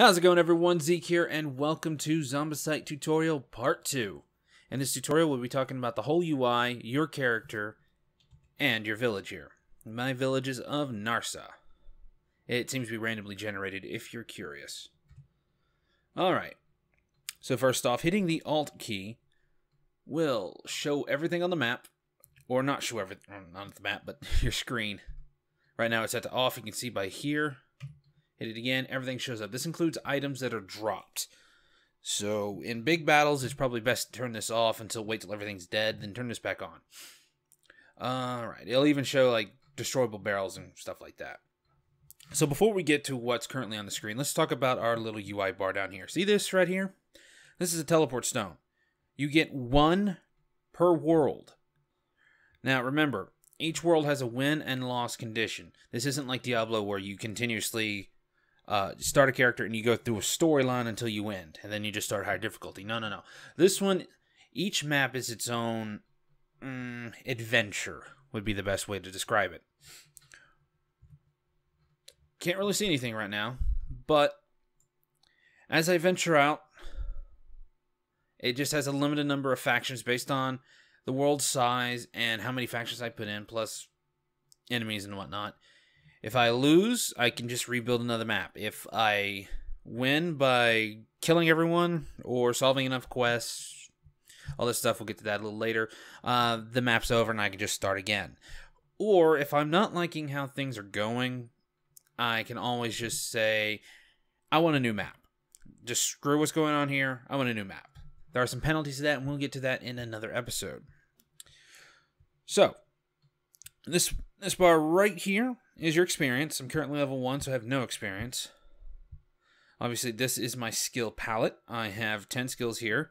How's it going everyone? Zeak here and welcome to Zombasite Tutorial Part 2. In this tutorial we'll be talking about the whole UI, your character, and your village here. My village is of Narsa. It seems to be randomly generated if you're curious. Alright, so first off, hitting the Alt key will show everything on the map, or not show everything on the map, but your screen. Right now it's set to off, you can see by here Hit it again, everything shows up. This includes items that are dropped. So in big battles, it's probably best to turn this off until wait till everything's dead, then turn this back on. Alright, it'll even show like destroyable barrels and stuff like that. So before we get to what's currently on the screen, let's talk about our little UI bar down here. See this right here? This is a teleport stone. You get one per world. Now remember, each world has a win and loss condition. This isn't like Diablo where you continuously uh, start a character and you go through a storyline until you end, and then you just start higher difficulty. No, no, no. This one, each map is its own mm, adventure, would be the best way to describe it. Can't really see anything right now, but as I venture out, it just has a limited number of factions based on the world size and how many factions I put in, plus enemies and whatnot. If I lose, I can just rebuild another map. If I win by killing everyone or solving enough quests, all this stuff, we'll get to that a little later, uh, the map's over and I can just start again. Or if I'm not liking how things are going, I can always just say, I want a new map. Just screw what's going on here. I want a new map. There are some penalties to that, and we'll get to that in another episode. So, this this bar right here is your experience. I'm currently level 1, so I have no experience. Obviously, this is my skill palette. I have 10 skills here.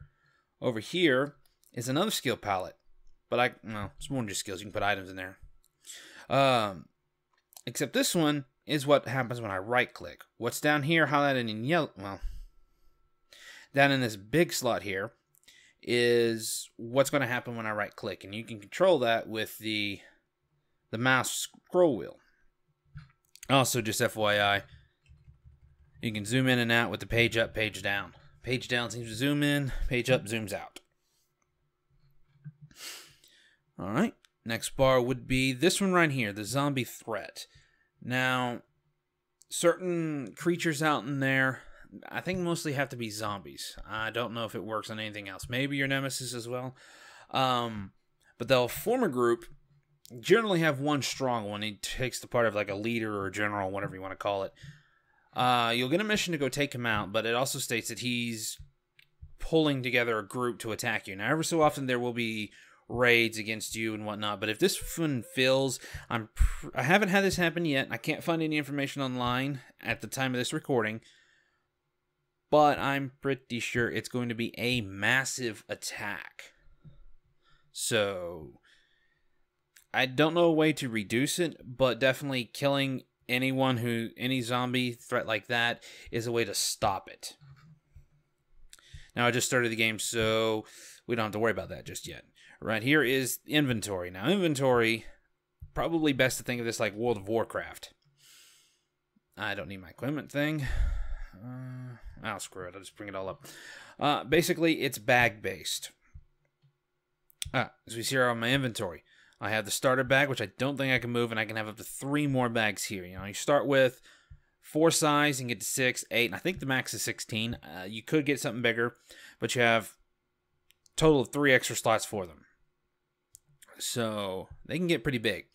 Over here is another skill palette. But I, well, it's more than just skills. You can put items in there. Um, except this one is what happens when I right click. What's down here, highlighted in yellow, well, down in this big slot here is what's going to happen when I right click. And you can control that with the, the mouse scroll wheel. Also, just FYI, you can zoom in and out with the page up, page down. Page down seems to zoom in, page up zooms out. All right, next bar would be this one right here, the zombie threat. Now, certain creatures out in there, I think mostly have to be zombies. I don't know if it works on anything else. Maybe your nemesis as well. Um, but they'll form a group generally have one strong one. He takes the part of like a leader or a general, whatever you want to call it. Uh, you'll get a mission to go take him out, but it also states that he's pulling together a group to attack you. Now, ever so often there will be raids against you and whatnot, but if this one fills, I'm I haven't had this happen yet. I can't find any information online at the time of this recording, but I'm pretty sure it's going to be a massive attack. So I don't know a way to reduce it, but definitely killing anyone who any zombie threat like that is a way to stop it. Now I just started the game, so we don't have to worry about that just yet. Right here is inventory. Now inventory, probably best to think of this like World of Warcraft. I don't need my equipment thing. Uh, I'll screw it. I'll just bring it all up. Uh, basically, it's bag based. Ah, as we see here on my inventory, I have the starter bag, which I don't think I can move, and I can have up to three more bags here. You know, you start with four size and get to six, eight, and I think the max is 16. Uh, you could get something bigger, but you have total of three extra slots for them. So they can get pretty big.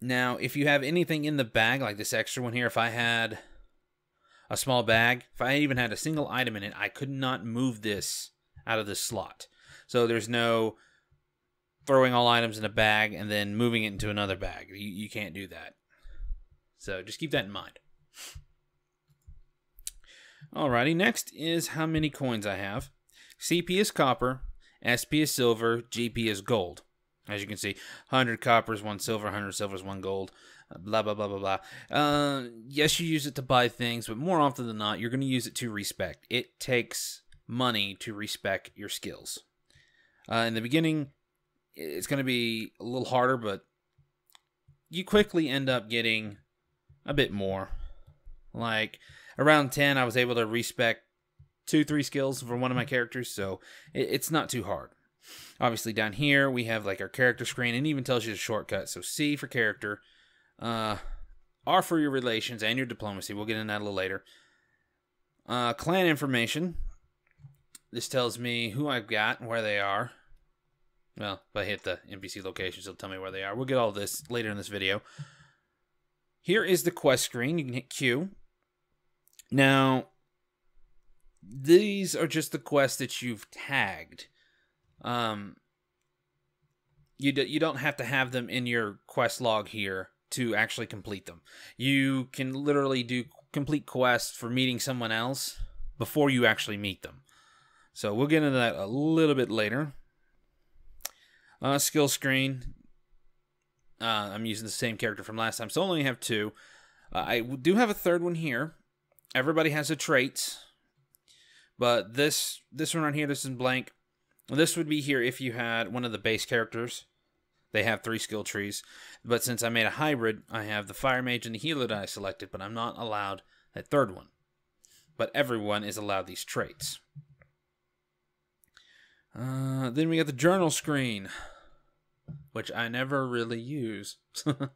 Now, if you have anything in the bag, like this extra one here, if I had a small bag, if I even had a single item in it, I could not move this out of this slot. So there's no throwing all items in a bag and then moving it into another bag. You, you can't do that. So just keep that in mind. Alrighty, next is how many coins I have. CP is copper, SP is silver, GP is gold. As you can see, 100 coppers, 1 silver, 100 silvers, 1 gold, blah, blah, blah, blah, blah. Uh, yes, you use it to buy things, but more often than not, you're going to use it to respec. It takes money to respec your skills. Uh, in the beginning, it's going to be a little harder, but you quickly end up getting a bit more. Like, around 10, I was able to respec two, three skills for one of my characters, so it, it's not too hard. Obviously, down here, we have like our character screen, and even tells you the shortcut. So C for character, uh, R for your relations and your diplomacy. We'll get into that a little later. Uh, clan information. This tells me who I've got and where they are. Well, if I hit the NPC locations, it'll tell me where they are. We'll get all this later in this video. Here is the quest screen. You can hit Q. Now, these are just the quests that you've tagged. Um, you do, you don't have to have them in your quest log here to actually complete them. You can literally do complete quests for meeting someone else before you actually meet them. So we'll get into that a little bit later. Uh, skill screen. Uh, I'm using the same character from last time, so I only have two. Uh, I do have a third one here. Everybody has a trait, but this this one right here, this is blank. This would be here if you had one of the base characters. They have three skill trees, but since I made a hybrid, I have the fire mage and the healer that I selected, but I'm not allowed that third one. But everyone is allowed these traits. Uh, then we got the journal screen, which I never really use. uh,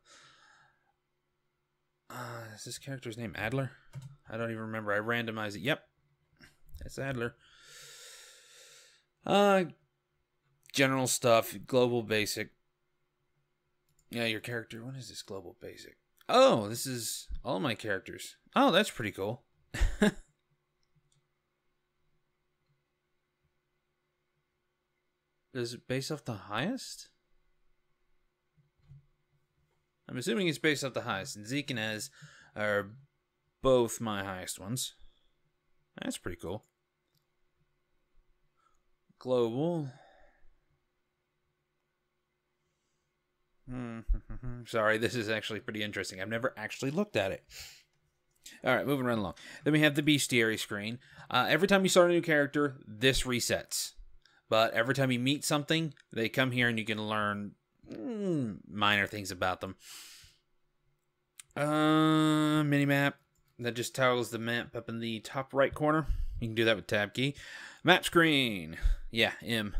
is this character's name Adler? I don't even remember. I randomized it. Yep, that's Adler. Uh, general stuff, global basic. Yeah, your character. What is this global basic? Oh, this is all my characters. Oh, that's pretty cool. Is it based off the highest? I'm assuming it's based off the highest. And Zeak and Ez are both my highest ones. That's pretty cool. Global. Hmm. Sorry, this is actually pretty interesting. I've never actually looked at it. All right, moving right along. Then we have the bestiary screen. Uh, every time you start a new character, this resets. But every time you meet something, they come here and you can learn minor things about them. Uh, mini map that just toggles the map up in the top right corner. You can do that with tab key. Map screen. Yeah, M.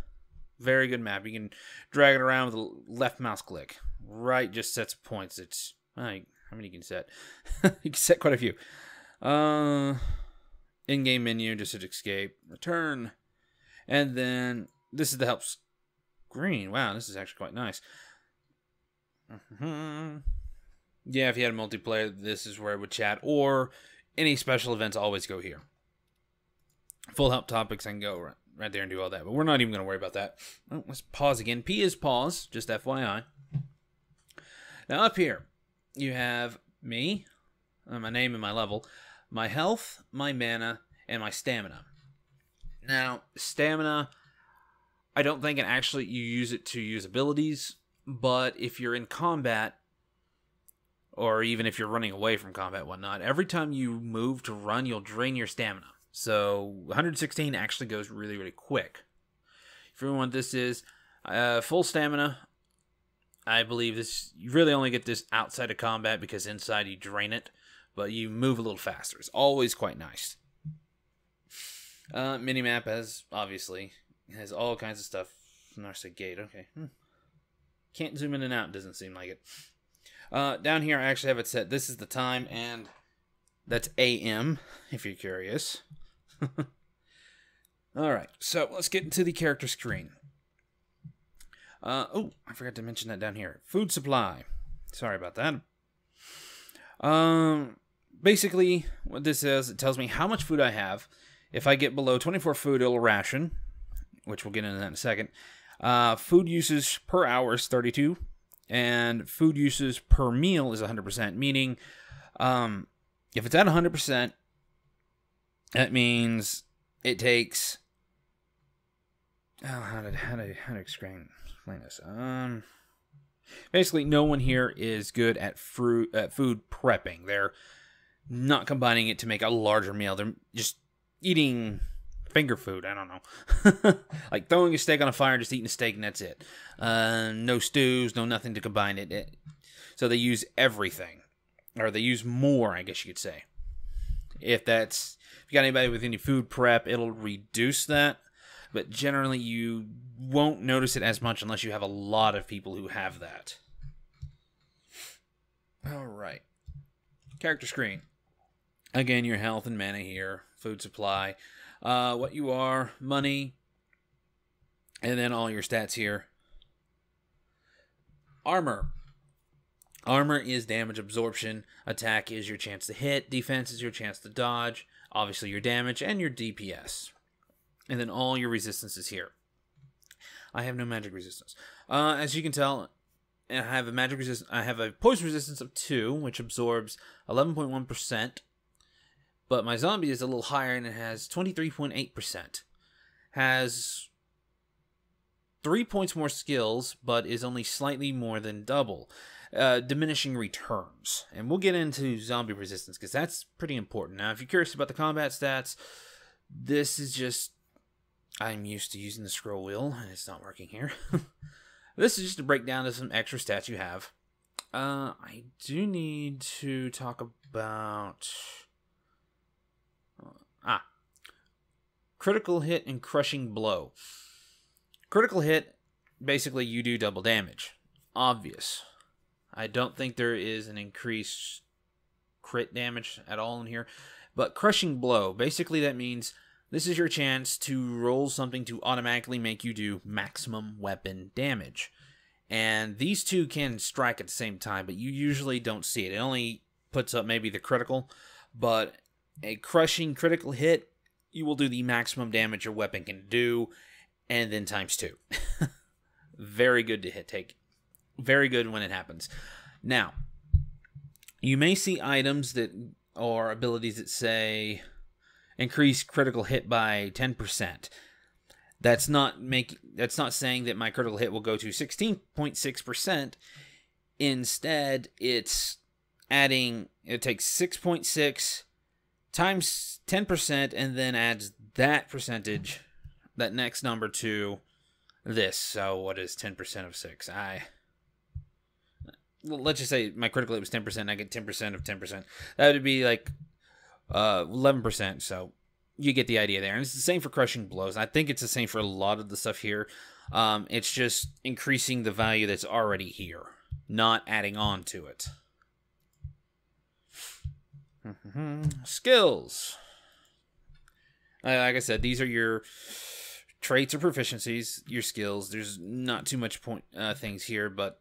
Very good map. You can drag it around with a left mouse click. Right just sets points. It's like how many you can set? you can set quite a few. Uh in-game menu, just hit escape, return. And then this is the help screen. Wow, this is actually quite nice. Mm-hmm. Yeah, if you had a multiplayer, this is where it would chat. Or any special events always go here. Full help topics, I can go right, right there and do all that. But we're not even going to worry about that. Oh, let's pause again. P is pause, just FYI. Now up here, you have me, uh, my name and my level, my health, my mana, and my stamina. Now, stamina, I don't think it actually you use it to use abilities, but if you're in combat, or even if you're running away from combat, whatnot, every time you move to run, you'll drain your stamina. So 116 actually goes really, really quick. If you want this is uh, full stamina. I believe this you really only get this outside of combat because inside you drain it, but you move a little faster. It's always quite nice. Uh, minimap has obviously has all kinds of stuff. Narsa Gate, okay. Hmm. Can't zoom in and out. Doesn't seem like it. Uh, down here, I actually have it set. This is the time, and that's AM. If you're curious. all right, so let's get into the character screen. Uh, oh, I forgot to mention that down here. Food supply. Sorry about that. Um, basically, what this is, it tells me how much food I have. If I get below 24 food, it'll ration, which we'll get into that in a second. Uh, food uses per hour is 32, and food uses per meal is 100%, meaning um, if it's at 100%, that means it takes. Oh, how did how did how to explain explain this? Um, basically, no one here is good at fruit at food prepping. They're not combining it to make a larger meal. They're just eating finger food. I don't know, like throwing a steak on a fire, and just eating a steak, and that's it. Uh, no stews, no nothing to combine it. it. So they use everything, or they use more, I guess you could say. If that's if you got anybody with any food prep, it'll reduce that. But generally, you won't notice it as much unless you have a lot of people who have that. All right. Character screen. Again, your health and mana here, food supply, uh, what you are, money, and then all your stats here. Armor. Armor is damage absorption. Attack is your chance to hit. Defense is your chance to dodge. Obviously, your damage and your DPS. And then all your resistances here. I have no magic resistance. Uh, as you can tell, I have a magic resistance. I have a poison resistance of two, which absorbs 11.1%. But my zombie is a little higher and it has 23.8%. Has three points more skills, but is only slightly more than double. Uh, diminishing returns. And we'll get into zombie resistance because that's pretty important. Now, if you're curious about the combat stats, this is just. I'm used to using the scroll wheel, and it's not working here. this is just a breakdown of some extra stats you have. Uh, I do need to talk about. Ah. Critical hit and crushing blow. Critical hit, basically, you do double damage. Obvious. I don't think there is an increased crit damage at all in here. But crushing blow, basically, that means this is your chance to roll something to automatically make you do maximum weapon damage. And these two can strike at the same time, but you usually don't see it. It only puts up maybe the critical, but a crushing critical hit, you will do the maximum damage your weapon can do, and then times two. Very good to hit take. Very good when it happens. Now, you may see items that or abilities that say increase critical hit by 10%. That's not make that's not saying that my critical hit will go to 16.6%. Instead, it's adding it takes 6.6 times 10% and then adds that percentage that next number to this. So what is 10% of 6? I let's just say my critical hit was 10%, I get 10% of 10%. That would be like uh, 11%. So you get the idea there. And it's the same for crushing blows. I think it's the same for a lot of the stuff here. Um, it's just increasing the value that's already here, not adding on to it. Skills. Like I said, these are your traits or proficiencies, your skills. There's not too much point uh, things here, but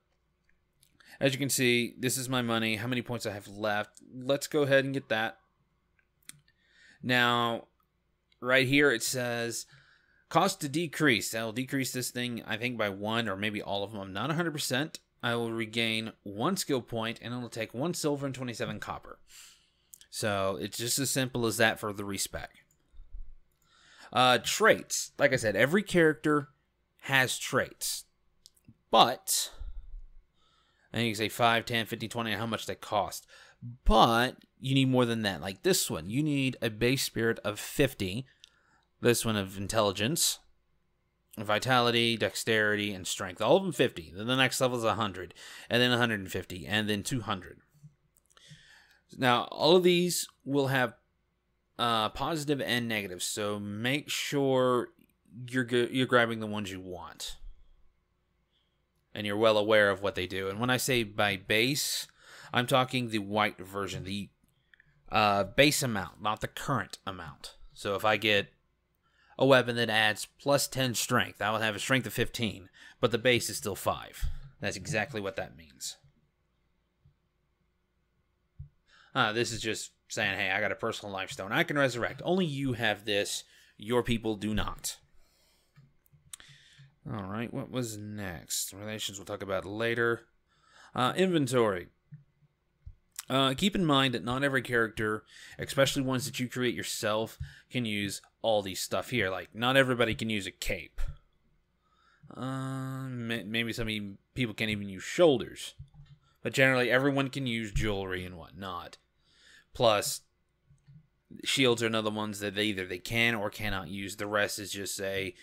as you can see, this is my money, how many points I have left. Let's go ahead and get that. Now, right here it says cost to decrease. That will decrease this thing, I think, by one or maybe all of them. I'm not 100%. I will regain one skill point and it'll take one silver and 27 copper. So it's just as simple as that for the respec. Uh, traits. Like I said, every character has traits. But and you can say 5, 10, 15, 20, how much they cost. But you need more than that. Like this one, you need a base spirit of 50. This one of intelligence, vitality, dexterity, and strength. All of them 50. Then the next level is 100, and then 150, and then 200. Now, all of these will have uh, positive and negative, so make sure you're you're grabbing the ones you want and you're well aware of what they do. And when I say by base, I'm talking the white version, the uh, base amount, not the current amount. So if I get a weapon that adds plus 10 strength, I will have a strength of 15, but the base is still 5. That's exactly what that means. Uh, this is just saying, hey, I got a personal life stone. I can resurrect. Only you have this. Your people do not. All right, what was next? Relations we'll talk about later. Uh, inventory. Uh, keep in mind that not every character, especially ones that you create yourself, can use all these stuff here. Like, not everybody can use a cape. Uh, maybe some people can't even use shoulders. But generally, everyone can use jewelry and whatnot. Plus, shields are another ones that they either they can or cannot use. The rest is just say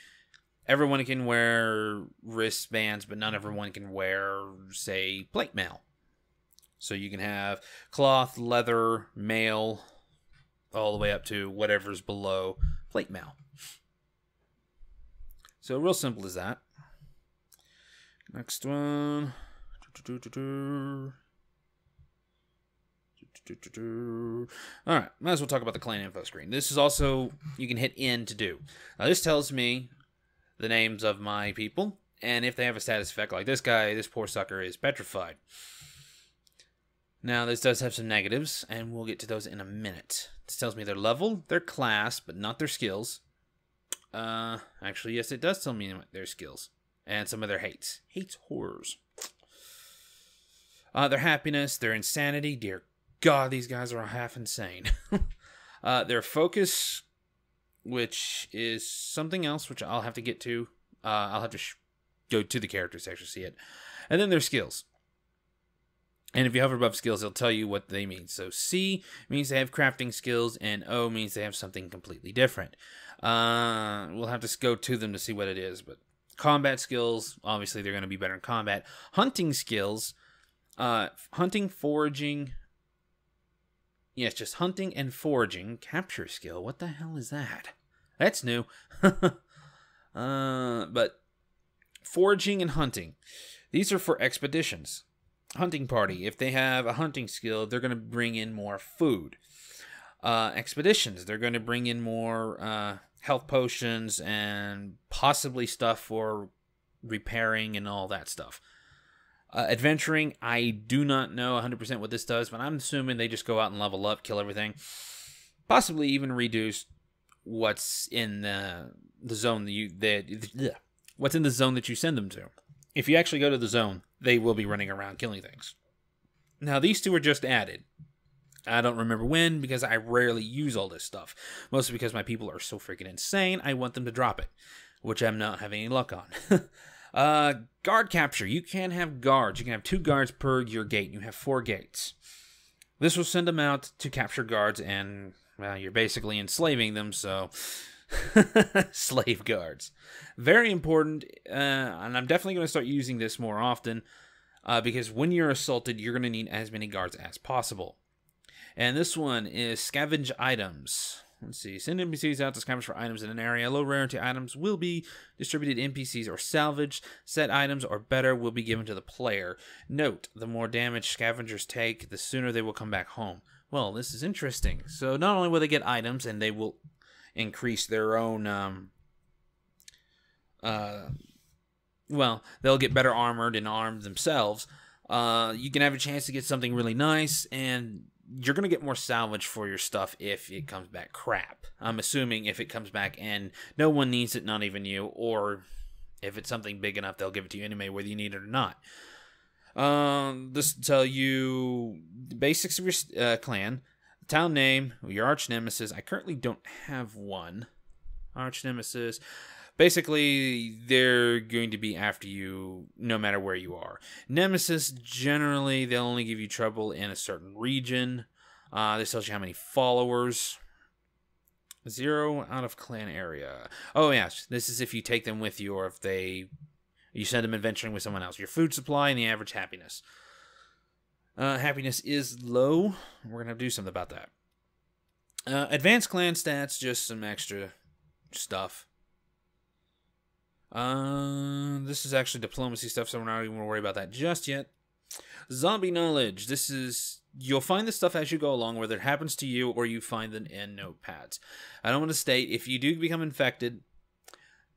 everyone can wear wristbands, but not everyone can wear, say, plate mail. So you can have cloth, leather, mail, all the way up to whatever's below plate mail. So real simple as that. Next one. All right, might as well talk about the clan info screen. This is also you can hit N to do. Now this tells me the names of my people, and if they have a status effect like this guy, this poor sucker is petrified. Now this does have some negatives, and we'll get to those in a minute. This tells me their level, their class, but not their skills. Uh, actually, yes, it does tell me their skills and some of their hates. Hates horrors. Uh, their happiness, their insanity. Dear God, these guys are half insane. uh, their focus, which is something else, which I'll have to get to. Uh, I'll have to sh- go to the characters to actually see it. And then their skills. And if you hover above skills, it'll tell you what they mean. So C means they have crafting skills, and O means they have something completely different. Uh, we'll have to go to them to see what it is, but combat skills, obviously they're going to be better in combat. Hunting skills, uh, hunting, foraging. Yes, just hunting and foraging. Capture skill. What the hell is that? That's new. uh, but foraging and hunting. These are for expeditions hunting party. If they have a hunting skill, they're going to bring in more food. Uh, expeditions, they're going to bring in more uh, health potions and possibly stuff for repairing and all that stuff. Uh, adventuring, I do not know 100% what this does, but I'm assuming they just go out and level up, kill everything, possibly even reduce what's in the the zone that you that what's in the zone that you send them to. If you actually go to the zone, they will be running around killing things. Now, these two are just added. I don't remember when because I rarely use all this stuff. Mostly because my people are so freaking insane, I want them to drop it, which I'm not having any luck on. uh, guard capture. You can have guards. You can have two guards per your gate. You have four gates. This will send them out to capture guards, and well, you're basically enslaving them, so slave guards. Very important, uh, and I'm definitely going to start using this more often uh, because when you're assaulted, you're going to need as many guards as possible. And this one is scavenge items. Let's see. Send NPCs out to scavenge for items in an area. Low rarity items will be distributed NPCs or salvaged. Set items or better will be given to the player. Note, the more damage scavengers take, the sooner they will come back home. Well, this is interesting. So not only will they get items and they will increase their own um, uh, well, they'll get better armored and armed themselves. Uh, you can have a chance to get something really nice, and you're gonna get more salvage for your stuff if it comes back crap. I'm assuming if it comes back and no one needs it, not even you, or if it's something big enough, they'll give it to you anyway, whether you need it or not. Um, this will tell you the basics of your uh, clan, town name, your arch nemesis. I currently don't have one. Arch nemesis. Basically, they're going to be after you no matter where you are. Nemesis, generally, they'll only give you trouble in a certain region. Uh, this tells you how many followers. Zero out of clan area. Oh, yes. This is if you take them with you or if they. You send them adventuring with someone else. Your food supply and the average happiness. Uh, happiness is low. We're to do something about that. Uh, advanced clan stats, just some extra stuff. Uh, this is actually diplomacy stuff, so we're not even going to worry about that just yet. Zombie knowledge. This is you'll find this stuff as you go along, whether it happens to you or you find them in notepads. I don't want to state if you do become infected,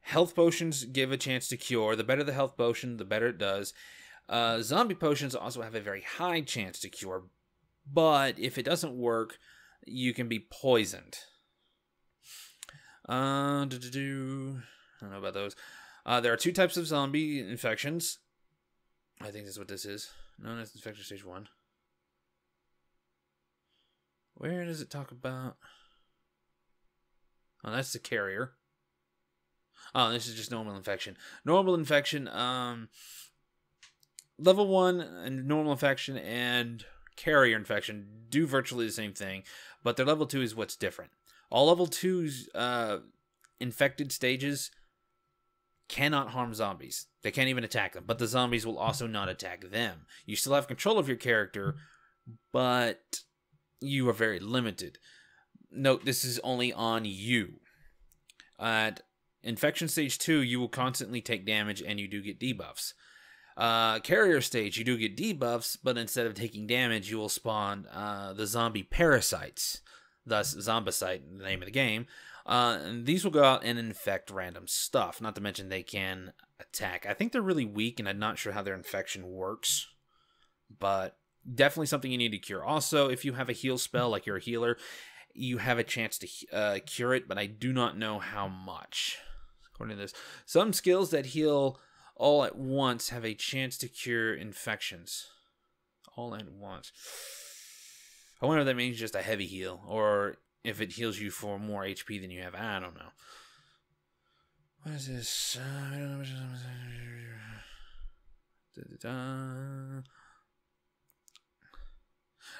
health potions give a chance to cure. The better the health potion, the better it does. Uh, zombie potions also have a very high chance to cure, but if it doesn't work, you can be poisoned. Uh. I don't know about those. Uh, there are two types of zombie infections. I think that's what this is. Known as infection stage one. Where does it talk about? Oh, that's the carrier. Oh, this is just normal infection. Normal infection, um, level one and normal infection and carrier infection do virtually the same thing, but their level two is what's different. All level twos, uh, infected stages cannot harm zombies. They can't even attack them, but the zombies will also not attack them. You still have control of your character, but you are very limited. note this is only on you. At infection stage 2, you will constantly take damage and you do get debuffs. Uh, carrier stage, you do get debuffs, but instead of taking damage, you will spawn uh, the zombie parasites, thus Zombasite, the name of the game. Uh, these will go out and infect random stuff. Not to mention they can attack. I think they're really weak, and I'm not sure how their infection works, but definitely something you need to cure. Also, if you have a heal spell, like you're a healer, you have a chance to uh, cure it, but I do not know how much. According to this, some skills that heal all at once have a chance to cure infections. All at once. I wonder if that means just a heavy heal, or if it heals you for more HP than you have. I don't know. What is this?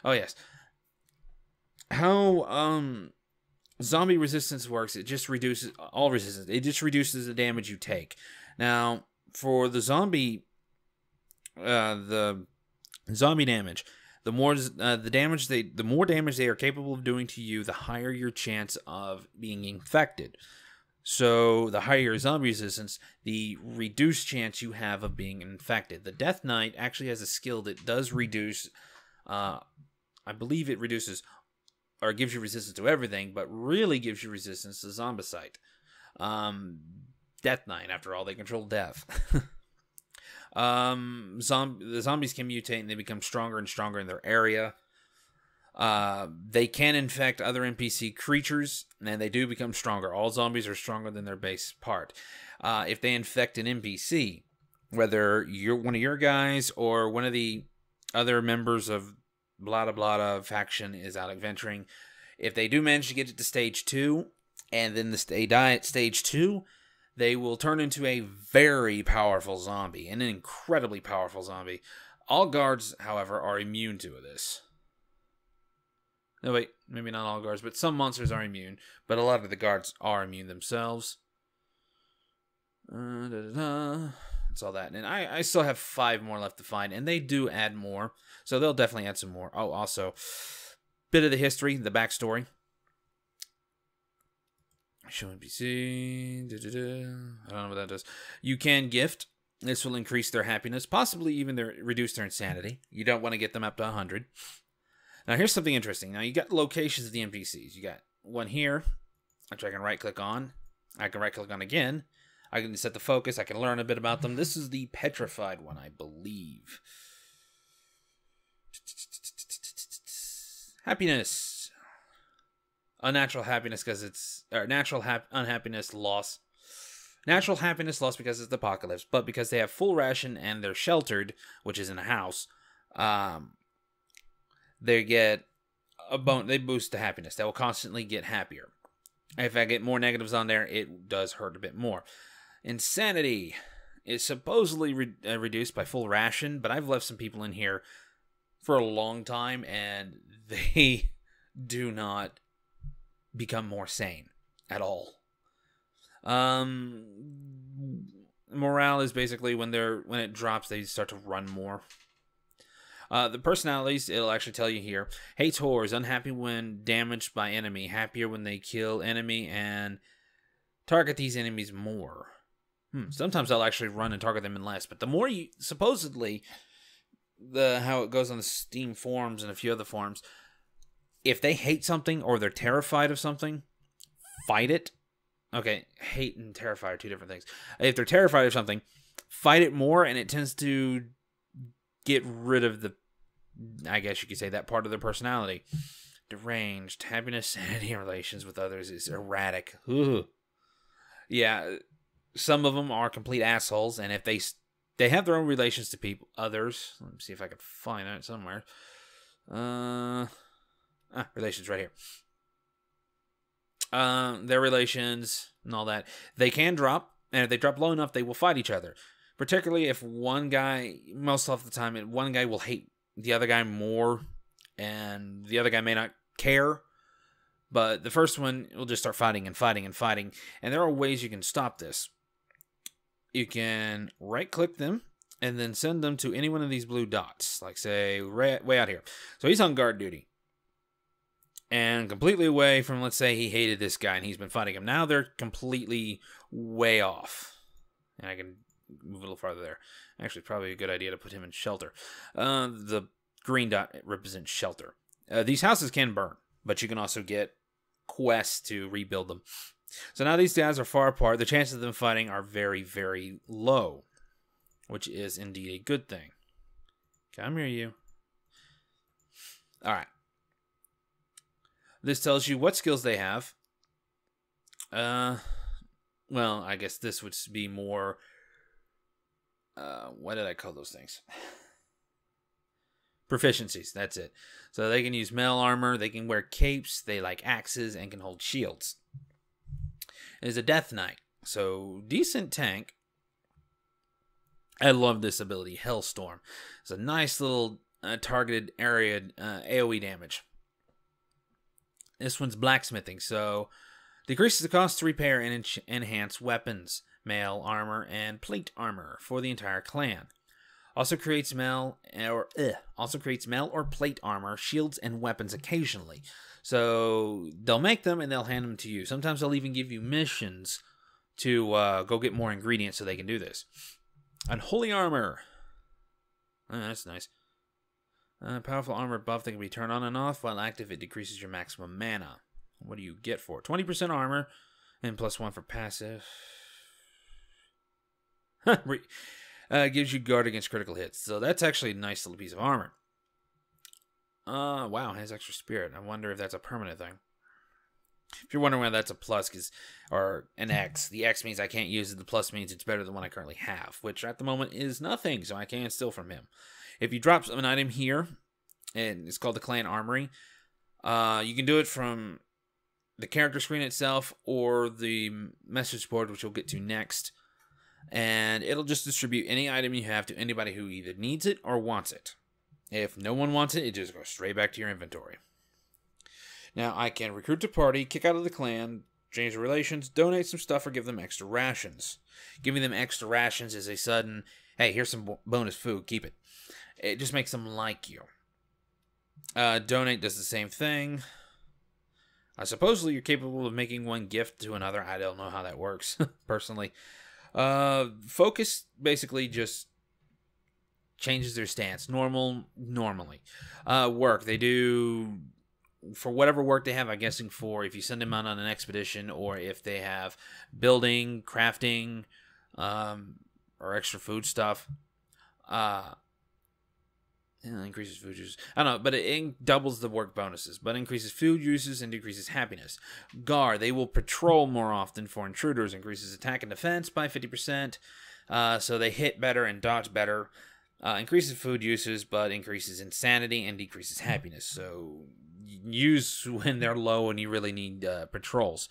Oh yes. How um zombie resistance works, it just reduces all resistance. It just reduces the damage you take. Now, for the zombie uh the zombie damage, the more uh, the damage they the more damage they are capable of doing to you, the higher your chance of being infected. So the higher your zombie resistance, the reduced chance you have of being infected. The Death Knight actually has a skill that does reduce uh, I believe it reduces or gives you resistance to everything, but really gives you resistance to Zombasite. Um, Death Knight, after all, they control death. um, zomb- the zombies can mutate and they become stronger and stronger in their area. Uh, they can infect other NPC creatures, and they do become stronger. All zombies are stronger than their base part. Uh, if they infect an NPC, whether you're one of your guys or one of the other members of blah blah blah faction is out adventuring. If they do manage to get it to stage two, and then the, they die at stage two, they will turn into a very powerful zombie, an incredibly powerful zombie. All guards, however, are immune to this. No, wait, maybe not all guards, but some monsters are immune, but a lot of the guards are immune themselves. Uh, da, da, da. That's all that. And I, I still have five more left to find, and they do add more. So they'll definitely add some more. Oh, also, bit of the history, the backstory. Show NPC. Da, da, da. I don't know what that does. You can gift. This will increase their happiness, possibly even their reduce their insanity. You don't want to get them up to 100. Now, here's something interesting. Now, you got locations of the NPCs. You got one here, which I can right click on. I can right click on again I can set the focus. I can learn a bit about them. This is the petrified one, I believe. Happiness. Unnatural happiness because it's or natural hap- unhappiness loss. Natural happiness loss because it's the apocalypse, but because they have full ration and they're sheltered, which is in a house, um, they get a bone. They boost the happiness. They will constantly get happier. If I get more negatives on there, it does hurt a bit more. Insanity is supposedly re- uh, reduced by full ration, but I've left some people in here for a long time and they do not become more sane at all. Um morale is basically when they're when it drops they start to run more. Uh, the personalities, it'll actually tell you here. Hates horrors, unhappy when damaged by enemy, happier when they kill enemy and target these enemies more. Hmm. Sometimes I'll actually run and target them in less, but the more you supposedly the how it goes on the Steam forums and a few other forums, if they hate something or they're terrified of something, fight it. Okay, hate and terrified are two different things. If they're terrified of something, fight it more, and it tends to get rid of the, I guess you could say that part of their personality. Deranged, happiness, sanity, relations with others is erratic. Ugh. Yeah, some of them are complete assholes, and if they they have their own relations to people, others. Let me see if I can find that somewhere. Uh, ah, relations right here. Um, their relations and all that they can drop, and if they drop low enough, they will fight each other. Particularly if one guy, most of the time, one guy will hate the other guy more, and the other guy may not care. But the first one will just start fighting and fighting and fighting, and there are ways you can stop this you can right click them and then send them to any one of these blue dots, like say way out here. So he's on guard duty. And completely away from, let's say, he hated this guy and he's been fighting him. Now they're completely way off. And I can move a little farther there. Actually, probably a good idea to put him in shelter. Uh, the green dot represents shelter. Uh, these houses can burn, but you can also get quests to rebuild them. So now these guys are far apart. The chances of them fighting are very, very low, which is indeed a good thing. Come here, you. All right. This tells you what skills they have. Uh, well, I guess this would be more. Uh, what did I call those things? Proficiencies. That's it. So they can use mail armor. They can wear capes. They like axes and can hold shields. Is a death knight. So decent tank. I love this ability, Hellstorm. It's a nice little uh, targeted area uh, AOE damage. This one's blacksmithing, so decreases the cost to repair and enhance weapons, mail armor, and plate armor for the entire clan. Also creates mail or ugh, also creates mail or plate armor, shields, and weapons occasionally. So they'll make them and they'll hand them to you. Sometimes they'll even give you missions to uh, go get more ingredients so they can do this. Unholy armor. Oh, that's nice. Uh, powerful armor buff that can be turned on and off. While active, it decreases your maximum mana. What do you get for it? 20% armor and plus one for passive. uh, gives you guard against critical hits. So that's actually a nice little piece of armor. Uh, wow, has extra spirit. I wonder if that's a permanent thing. If you're wondering why that's a plus, cause, or an X, the X means I can't use it. The plus means it's better than what I currently have, which at the moment is nothing, so I can't steal from him. If you drop an item here, and it's called the Clan Armory, uh, you can do it from the character screen itself or the message board, which we'll get to next. And it'll just distribute any item you have to anybody who either needs it or wants it. If no one wants it, it just goes straight back to your inventory. Now, I can recruit to party, kick out of the clan, change the relations, donate some stuff, or give them extra rations. Giving them extra rations is a sudden, hey, here's some bonus food, keep it. It just makes them like you. Uh, donate does the same thing. Uh, supposedly, you're capable of making one gift to another. I don't know how that works, personally. Uh, focus basically just changes their stance. Normal, normally. Uh, work, they do for whatever work they have, I'm guessing for if you send them out on an expedition or if they have building, crafting, um, or extra food stuff. Uh, increases food uses. I don't know, but it doubles the work bonuses, but increases food uses and decreases happiness. Gar, they will patrol more often for intruders, increases attack and defense by 50%, uh, so they hit better and dodge better. Uh, increases food uses, but increases insanity and decreases happiness. So use when they're low and you really need uh, patrols.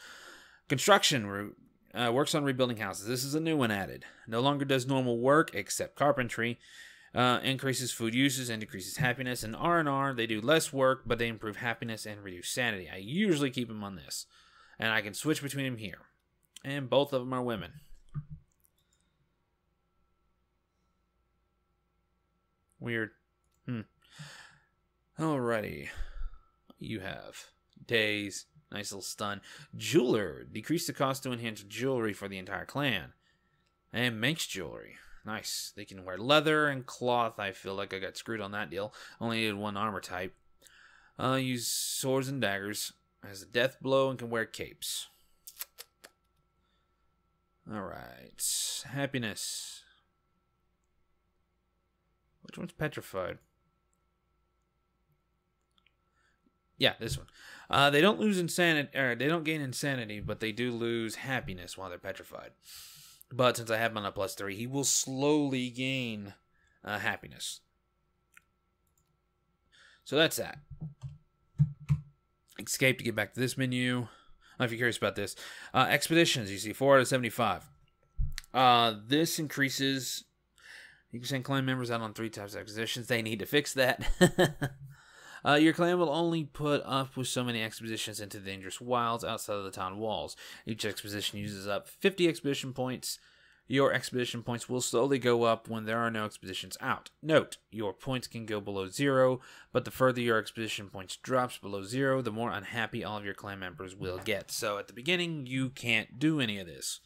Construction uh, works on rebuilding houses. This is a new one added. No longer does normal work except carpentry. Uh, increases food uses and decreases happiness. And R and R they do less work, but they improve happiness and reduce sanity. I usually keep them on this, and I can switch between them here. And both of them are women. Weird. Hmm. Alrighty you have. Days, nice little stun. Jeweler, decrease the cost to enhance jewelry for the entire clan. And makes jewelry. Nice. They can wear leather and cloth. I feel like I got screwed on that deal. Only needed one armor type. Uh, use swords and daggers. Has a death blow and can wear capes. Alright. Happiness. Which one's petrified? Yeah, this one. Uh, they don't lose insanity, or they don't gain insanity, but they do lose happiness while they're petrified. But since I have him on a plus three, he will slowly gain uh, happiness. So that's that. Escape to get back to this menu. if you're curious about this. Uh, expeditions, you see, 4 out of 75. Uh, this increases. You can send clan members out on three types of expeditions. They need to fix that. Uh, your clan will only put up with so many expeditions into the dangerous wilds outside of the town walls. Each expedition uses up 50 expedition points. Your expedition points will slowly go up when there are no expeditions out. Note, your points can go below zero, but the further your expedition points drops below zero, the more unhappy all of your clan members will get. So at the beginning, you can't do any of this.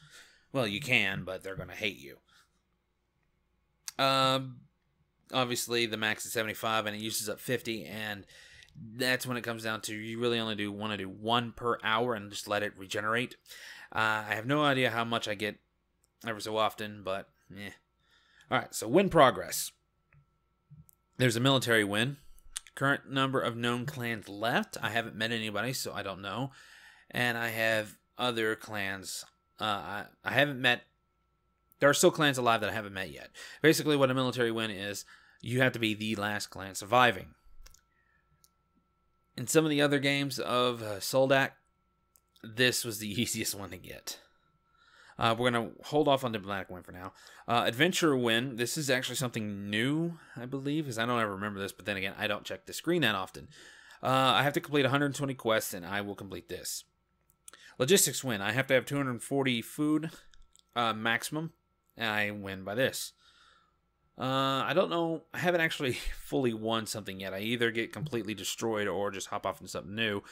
Well, you can, but they're going to hate you. Um, obviously, the max is 75 and it uses up 50, and that's when it comes down to you really only do want to do one per hour and just let it regenerate. Uh, I have no idea how much I get ever so often, but yeah. All right, so win progress. There's a military win. Current number of known clans left. I haven't met anybody, so I don't know. And I have other clans. Uh, I, I haven't met. There are still clans alive that I haven't met yet. Basically, what a military win is, you have to be the last clan surviving. In some of the other games of uh, Soldak, this was the easiest one to get. Uh, we're going to hold off on Diplomatic Win for now. Uh, Adventure Win, this is actually something new, I believe, because I don't ever remember this, but then again, I don't check the screen that often. Uh, I have to complete 120 quests, and I will complete this. Logistics Win, I have to have 240 food uh, maximum, and I win by this. Uh, I don't know. I haven't actually fully won something yet. I either get completely destroyed or just hop off into something new.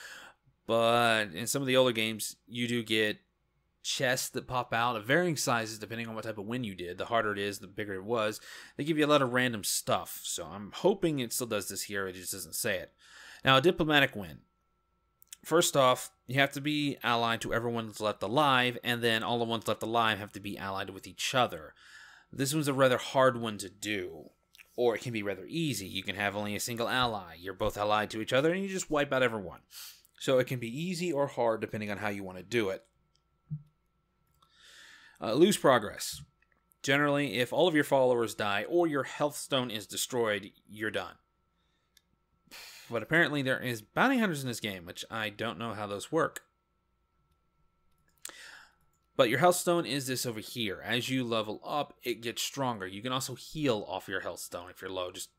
But in some of the older games, you do get chests that pop out of varying sizes depending on what type of win you did. The harder it is, the bigger it was. They give you a lot of random stuff. So I'm hoping it still does this here. It just doesn't say it. Now, a diplomatic win. First off, you have to be allied to everyone that's left alive, and then all the ones left alive have to be allied with each other. This one's a rather hard one to do. Or it can be rather easy. You can have only a single ally. You're both allied to each other and you just wipe out everyone. So it can be easy or hard depending on how you want to do it. Uh, lose progress. Generally, if all of your followers die or your health stone is destroyed, you're done. But apparently there is bounty hunters in this game, which I don't know how those work. But your health stone is this over here. As you level up, it gets stronger. You can also heal off your health stone if you're low. Just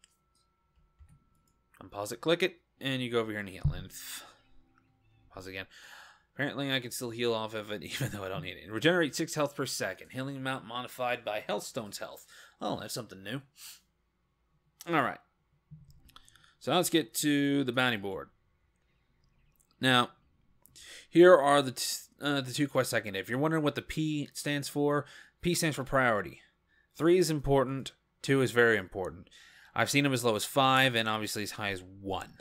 unpause it, click it, and you go over here and heal. And pause again. Apparently, I can still heal off of it even though I don't need it. Regenerate 6 health per second. Healing amount modified by health stone's health. Oh, that's something new. Alright. So let's get to the bounty board. Now, here are the uh, the two quests I can do. If you're wondering what the P stands for, P stands for priority. Three is important. Two is very important. I've seen them as low as five, and obviously as high as one.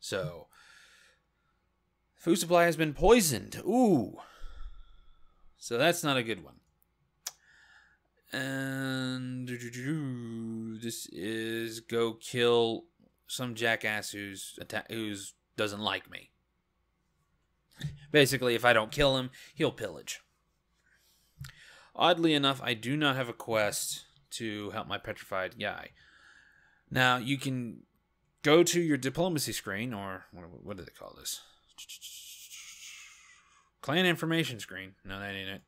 So, food supply has been poisoned. Ooh. So that's not a good one. And this is go kill some jackass who's atta- who's doesn't like me. Basically, if I don't kill him, he'll pillage. Oddly enough, I do not have a quest to help my petrified guy. Now, you can go to your diplomacy screen, or what do they call this? Clan information screen. No, that ain't it.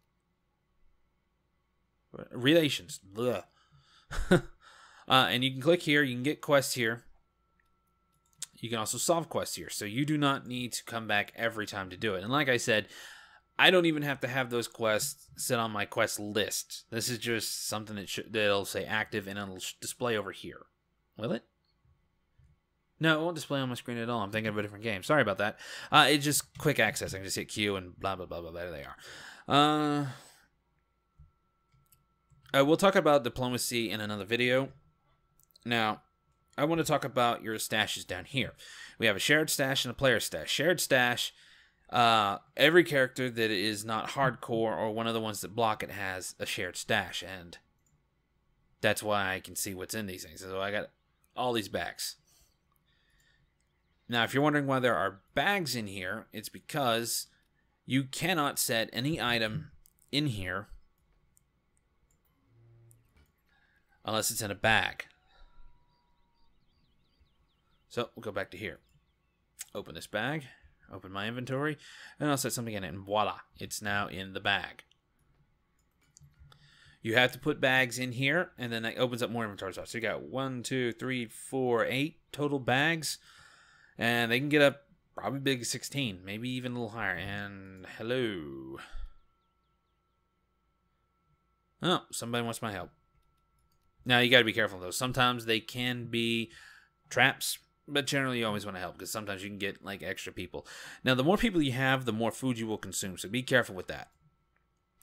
Relations. uh, and you can click here. You can get quests here. You can also solve quests here, so you do not need to come back every time to do it. And like I said, I don't even have to have those quests sit on my quest list. This is just something that should, that'll say active and it'll display over here. Will it? No, it won't display on my screen at all. I'm thinking of a different game. Sorry about that. Uh, it's just quick access. I can just hit Q and blah blah blah blah. There they are. Uh, uh, we'll talk about diplomacy in another video. Now, I want to talk about your stashes down here. We have a shared stash and a player stash. Shared stash, uh, every character that is not hardcore or one of the ones that block it has a shared stash, and that's why I can see what's in these things. So I got all these bags. Now, if you're wondering why there are bags in here, it's because you cannot set any item in here unless it's in a bag. So we'll go back to here. Open this bag, open my inventory, and I'll set something in it, and voila, it's now in the bag. You have to put bags in here, and then that opens up more inventory slots. So you got one, two, three, four, eight total bags, and they can get up probably big 16, maybe even a little higher. And hello. Oh, somebody wants my help. Now you got to be careful though. Sometimes they can be traps, but generally you always want to help because sometimes you can get like extra people. Now, the more people you have, the more food you will consume. So be careful with that.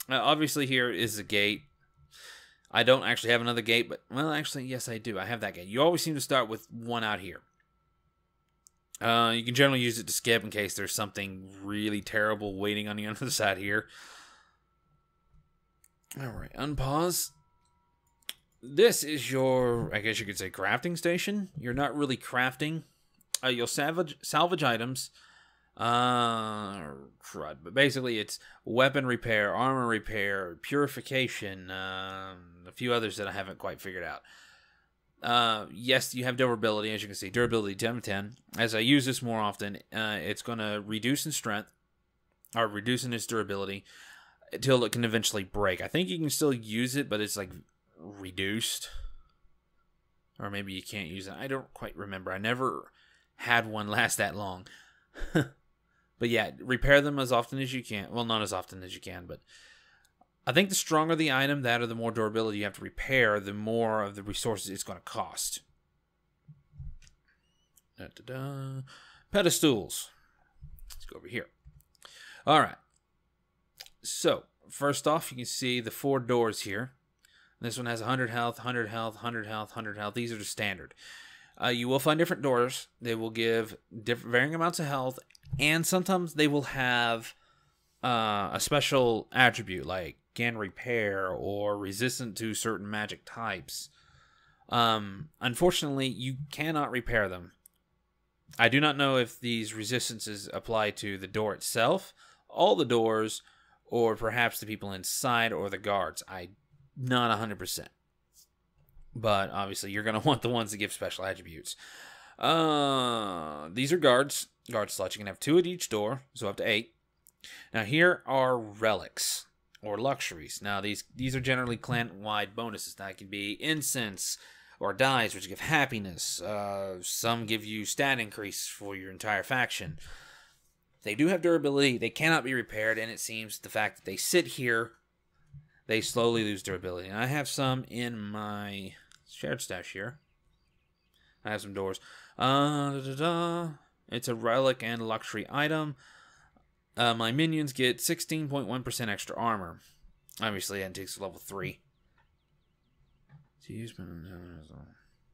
Now, obviously, here is a gate. I don't actually have another gate, but well, actually, yes, I do. I have that gate. You always seem to start with one out here. Uh, you can generally use it to skip in case there's something really terrible waiting on the other side here. All right, unpause. This is your, I guess you could say, crafting station. You're not really crafting. Uh, you'll salvage salvage items. Uh, crud. But basically, it's weapon repair, armor repair, purification, um, a few others that I haven't quite figured out. Uh, yes, you have durability, as you can see. Durability 10 of 10. As I use this more often, uh, it's going to reduce in strength, or reduce in its durability, until it can eventually break. I think you can still use it, but it's like reduced. Or maybe you can't use it. I don't quite remember. I never had one last that long. but yeah, repair them as often as you can. Well, not as often as you can, but I think the stronger the item, that or the more durability you have to repair, the more of the resources it's going to cost. Da, da, da. Pedestals. Let's go over here. All right. So, first off, you can see the four doors here. This one has 100 health, 100 health, 100 health, 100 health. These are the standard. Uh, you will find different doors. They will give different varying amounts of health, and sometimes they will have uh, a special attribute like can repair or resistant to certain magic types. Um, unfortunately, you cannot repair them. I do not know if these resistances apply to the door itself, all the doors, or perhaps the people inside or the guards. I not 100%. But obviously, you're going to want the ones that give special attributes. Uh, these are guards. Guard slots. You can have two at each door, so up to eight. Now, here are relics or luxuries. Now, these these are generally clan-wide bonuses. That can be incense or dyes, which give happiness. Uh, some give you stat increase for your entire faction. They do have durability. They cannot be repaired, and it seems the fact that they sit here they slowly lose durability. And I have some in my shared stash here. I have some doors. Uh, da, da, da. It's a relic and luxury item. Uh, my minions get 16.1% extra armor. Obviously, that takes level 3.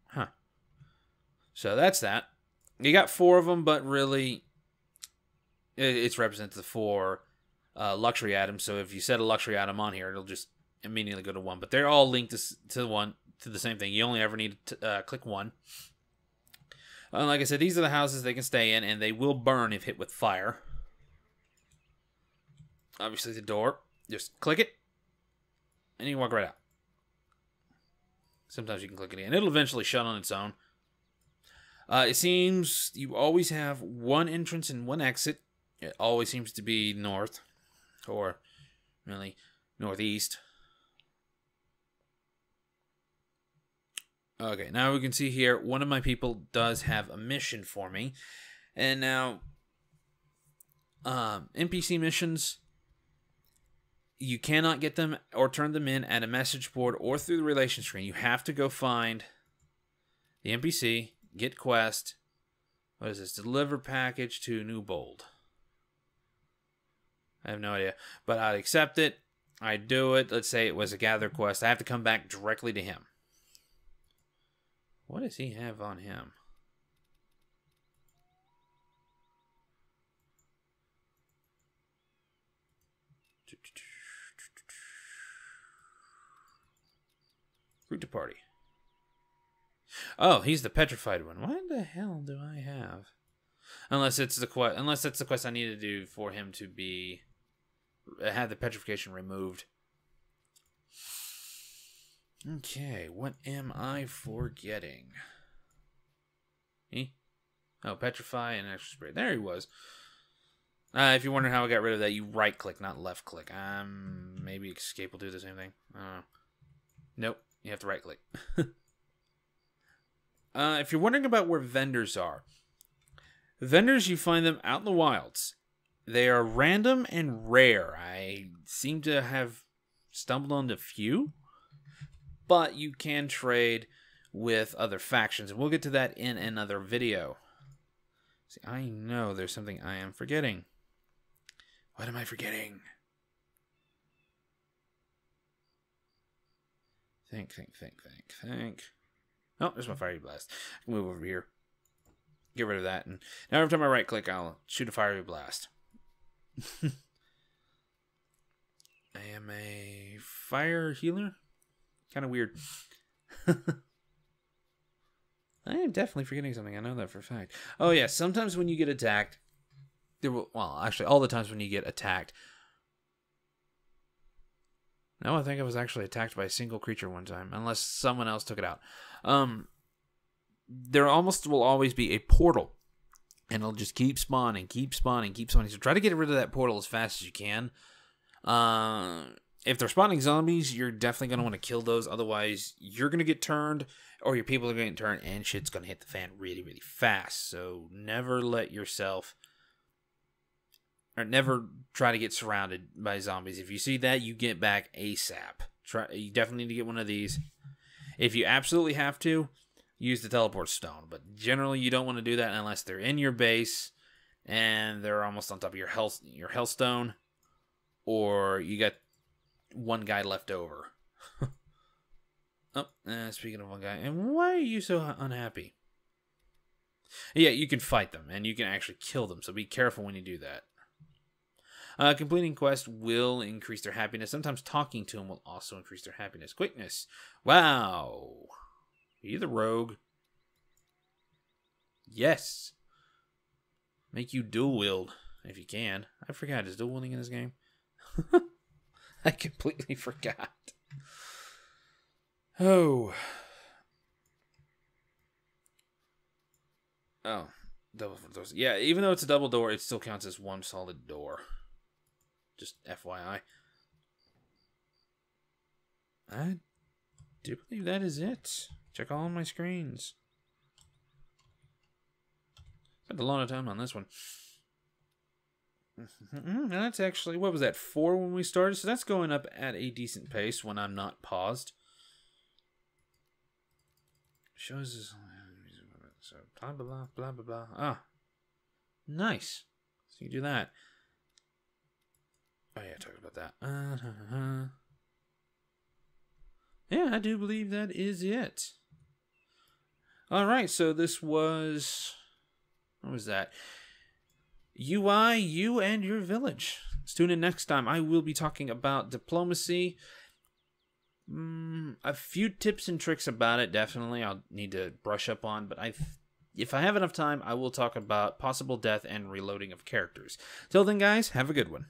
Huh. So that's that. You got four of them, but really, it's represented the four uh, luxury items. So if you set a luxury item on here, it'll just immediately go to one. But they're all linked to to one to the same thing. You only ever need to uh, click one. And like I said, these are the houses they can stay in, and they will burn if hit with fire. Obviously, the door. Just click it, and you walk right out. Sometimes you can click it in. It'll eventually shut on its own. Uh, it seems you always have one entrance and one exit. It always seems to be north or really northeast. Okay, now we can see here one of my people does have a mission for me. And now um, NPC missions you cannot get them or turn them in at a message board or through the relation screen. You have to go find the NPC, get quest. What is this? Deliver package to Newbold. I have no idea. But I'd accept it. I'd do it. Let's say it was a gather quest. I have to come back directly to him. What does he have on him? Route to party. Oh, he's the petrified one. What the hell do I have? Unless it's the quest. Unless that's the quest I need to do for him to be have the petrification removed. Okay, what am I forgetting? He? Oh, petrify and extra spray. There he was. Uh, if you're wondering how I got rid of that, you right click, not left click. Um, maybe escape will do the same thing. Uh, nope, you have to right click. uh, if you're wondering about where vendors are, vendors you find them out in the wilds. They are random and rare. I seem to have stumbled on a few, but you can trade with other factions, and we'll get to that in another video. See, I know there's something I am forgetting. What am I forgetting? Think, think, think, think, think. Oh, there's my fiery blast. Move over here. Get rid of that. And now every time I right click, I'll shoot a fiery blast. I am a fire healer. Kind of weird. I am definitely forgetting something. I know that for a fact. Oh yeah, sometimes when you get attacked, there will well, actually all the times when you get attacked. No, I think I was actually attacked by a single creature one time, unless someone else took it out. Um, there almost will always be a portal, and it'll just keep spawning, keep spawning, keep spawning. So try to get rid of that portal as fast as you can. Uh, if they're spawning zombies, you're definitely gonna want to kill those. Otherwise, you're gonna get turned, or your people are gonna get turned, and shit's gonna hit the fan really, really fast. So never let yourself, or never try to get surrounded by zombies. If you see that, you get back ASAP. Try. You definitely need to get one of these. If you absolutely have to, use the teleport stone. But generally, you don't want to do that unless they're in your base and they're almost on top of your health your health stone, or you got one guy left over. oh, uh, speaking of one guy, and why are you so unhappy? Yeah, you can fight them and you can actually kill them, so be careful when you do that. Uh, completing quests will increase their happiness. Sometimes talking to them will also increase their happiness. Quickness. Wow. You the rogue? Yes. Make you dual wield if you can. I forgot. Is dual wielding in this game? I completely forgot. Oh. Oh, double doors. Yeah, even though it's a double door, it still counts as one solid door. Just FYI. I do believe that is it. Check all my screens. Spent a lot of time on this one. Mm-hmm. That's actually, what was that, four when we started? So that's going up at a decent pace when I'm not paused. Shows us, so blah, blah, blah, blah, blah, blah. Ah, nice. So you do that. Oh yeah, talk about that. Uh-huh. Yeah, I do believe that is it. All right, so this was what was that? UI, you and your village. Tune in next time. I will be talking about diplomacy. Mm, a few tips and tricks about it. Definitely, I'll need to brush up on. But I, if I have enough time, I will talk about possible death and reloading of characters. Till then, guys, have a good one.